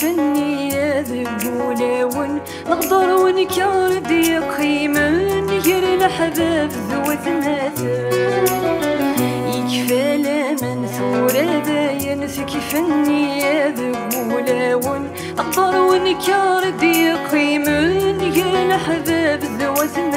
كيفني يا ذبولاون نغدر ونكر دي قيمة نجر الحباب ذو ثماثة يكفى وردين سكيفني يذب ملاون أقدر ونكار ديقي من غير الحباب زوزن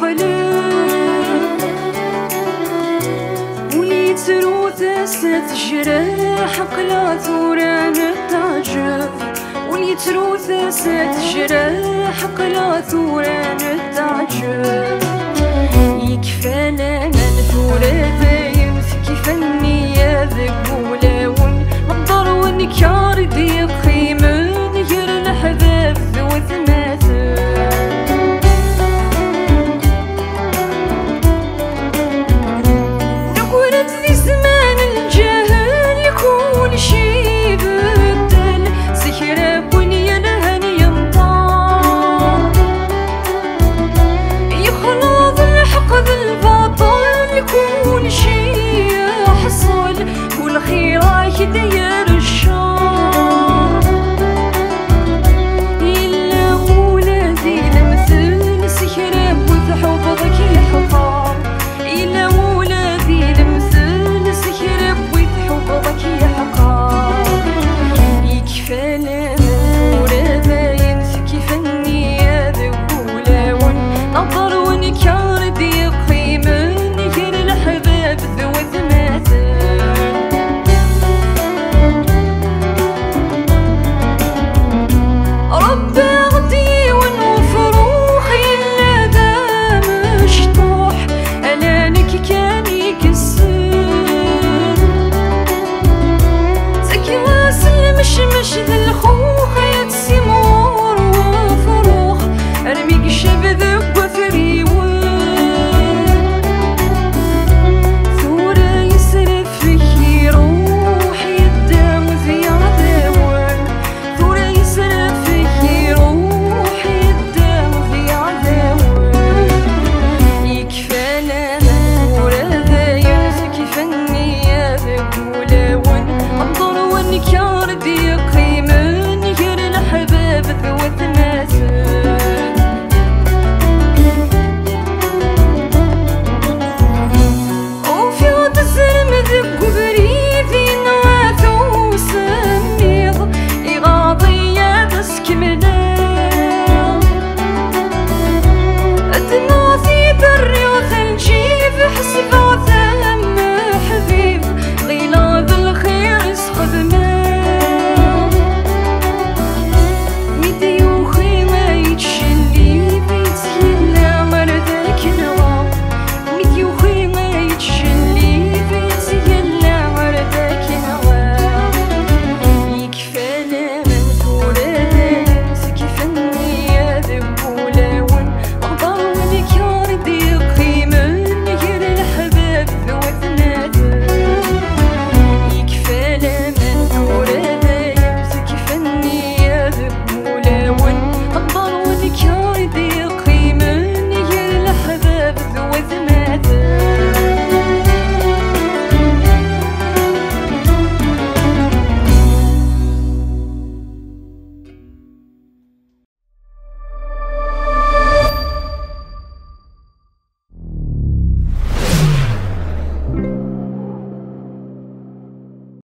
قلب. ولي تروت ست جراح قلات وران التعجب ولي تروت ست جراح قلات وران التعجب يكفانا من بيت